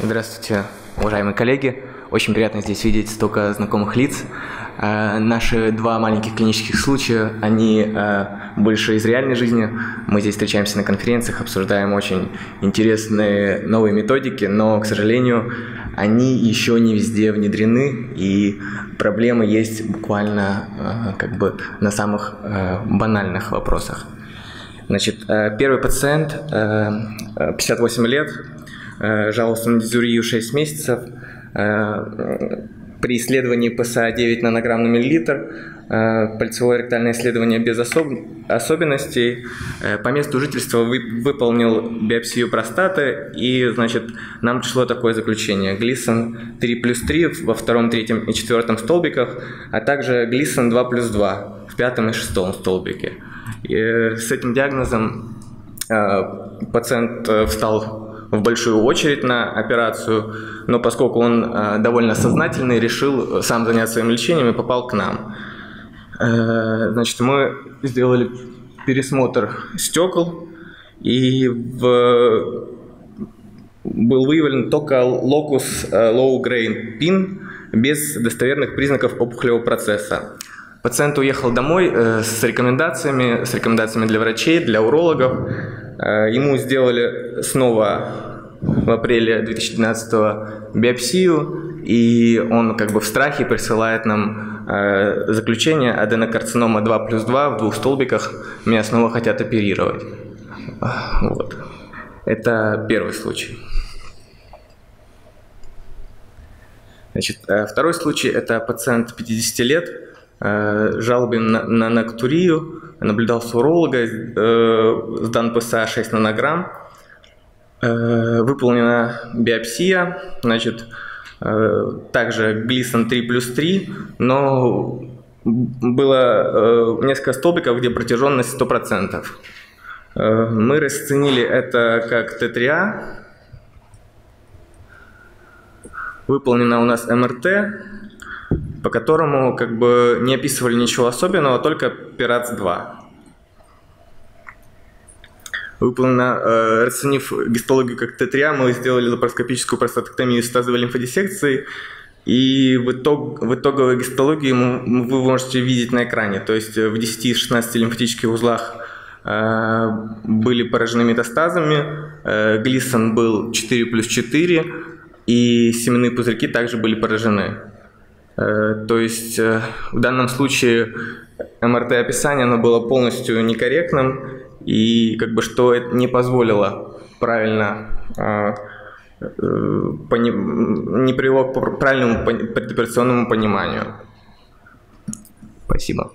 Здравствуйте, уважаемые коллеги. Очень приятно здесь видеть столько знакомых лиц. Э, наши два маленьких клинических случая, они э, больше из реальной жизни. Мы здесь встречаемся на конференциях, обсуждаем очень интересные новые методики, но, к сожалению, они еще не везде внедрены, и проблемы есть буквально э, как бы на самых банальных вопросах. Значит, первый пациент, 58 лет, Э, жаловался на дизурию 6 месяцев. Э, при исследовании ПСА 9 нанограмм на миллилитр, э, пальцевое ректальное исследование без особ... особенностей. По месту жительства вы... выполнил биопсию простаты, и, значит, нам пришло такое заключение. Глисон 3 плюс 3 во втором, третьем и четвертом столбиках, а также глисон 2 плюс 2 в пятом и шестом столбике. И с этим диагнозом пациент встал в большую очередь на операцию, но поскольку он э, довольно сознательный, решил сам заняться своим лечением и попал к нам. Э, значит, мы сделали пересмотр стекол, и в... был выявлен только локус э, low grain pin без достоверных признаков опухолевого процесса. Пациент уехал домой с рекомендациями, с рекомендациями для врачей, для урологов. Э, ему сделали снова в апреле 2012 биопсию, и он как бы в страхе присылает нам э, заключение аденокарцинома 2 плюс 2 в двух столбиках, меня снова хотят оперировать. Вот. Это первый случай. Значит, э, второй случай – это пациент 50 лет, жалобе на, на ноктурию, наблюдался уролога, э, сдан ПСА 6 нанограмм, э, выполнена биопсия, значит, э, также глисон 3 плюс 3, но было э, несколько столбиков, где протяженность 100%. Э, мы расценили это как Т3А, выполнена у нас МРТ, по которому как бы не описывали ничего особенного, только Пиратс 2. Выполнено, э, расценив гистологию как Т3А, мы сделали лапароскопическую простатоктомию тазовой лимфодиссекцией, и в, итог, в итоговой гистологии вы можете видеть на экране, то есть в 10 из 16 лимфатических узлах э, были поражены метастазами, э, глисон был 4 плюс 4, и семенные пузырьки также были поражены. Э, то есть э, в данном случае МРТ-описание оно было полностью некорректным, и как бы что это не позволило правильно э, не привело к правильному предоперационному пониманию. Спасибо.